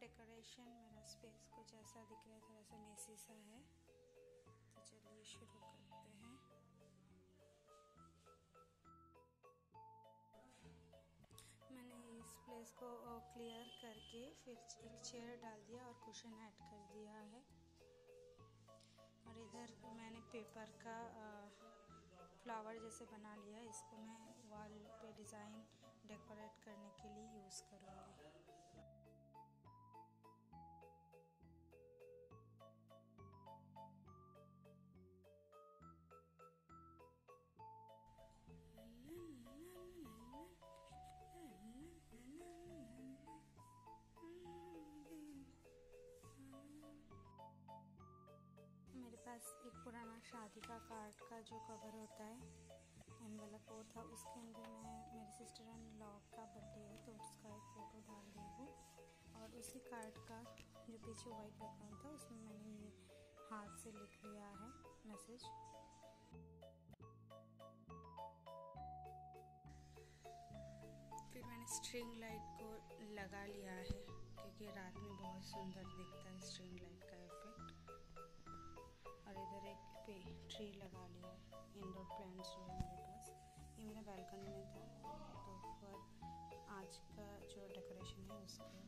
Decoration मेरा space कुछ ऐसा दिख रहा है थोड़ा सा मेसी सा है। तो चलिए शुरू करते हैं। मैंने इस प्लेस को क्लियर करके फिर एक चेयर डाल दिया और कुशन ऐड कर दिया है। और इधर मैंने पेपर का फ्लावर जैसे बना लिया, इसको मैं वॉल पे डिज़ाइन डेकोरेट करने के लिए यूज़ करूँगी। एक पुराना शादी का कार्ड का जो कवर होता है एनवेलप वो था, उसके अंदर मैं, मेरी सिस्टर एंड लॉ का बर्थडे है तो उसका एक फ़ोटो डाल दी हूँ। और उसी कार्ड का जो पीछे वाइट बैकग्राउंड था, उसमें मैंने ये हाथ से लिख लिया है मैसेज फिर मैंने स्ट्रिंग लाइट को लगा लिया है, क्योंकि रात में बहुत सुंदर दिखता है स्ट्रिंग लाइट का ट्री लगा लिया इंडोर प्लांट्स जो है मेरे पास। ये मेरा बालकनी में था तो पर आज का जो डेकोरेशन है, उसके